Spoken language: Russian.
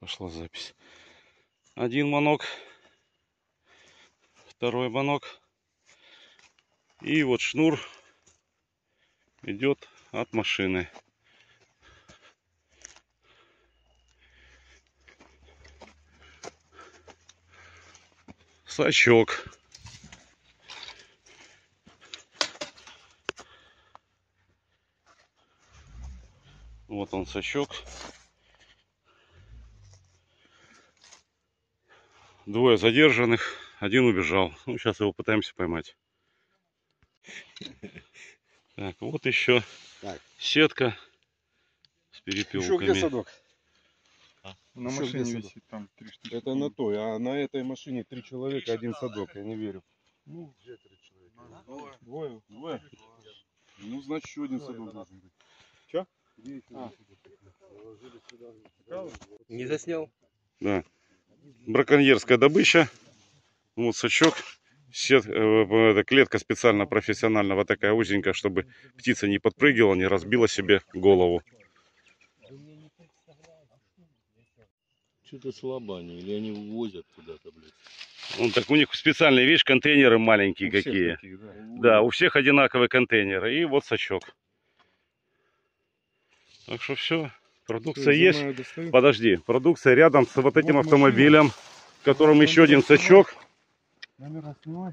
Пошла запись. Один манок. Второй манок. И вот шнур идет от машины. Сачок. Вот он сачок. Двое задержанных, один убежал. Ну, сейчас его пытаемся поймать. Так, вот еще Так. сетка с Еще где перепелками. садок? На Еще машине висит там три штуки. Это на той, а на этой машине три человека, один садок, я не верю. Ну, где три человека? Двое? Двое? Ну, значит, еще один садок должен быть. Не заснял? Да. Браконьерская добыча. Вот сачок. Сет, э, э, клетка специально профессионально вот такая узенькая, чтобы птица не подпрыгивала, не разбила себе голову. Что-то слабо они, или они увозят куда-то, блядь. Ну, так у них специальные, видишь, контейнеры маленькие У какие. таких, да. Да, у всех одинаковые контейнеры. И вот сачок. Так что все. Продукция есть. Достаю. Подожди, продукция рядом с вот этим Вот автомобилем, в котором еще один сачок. Номера снимай.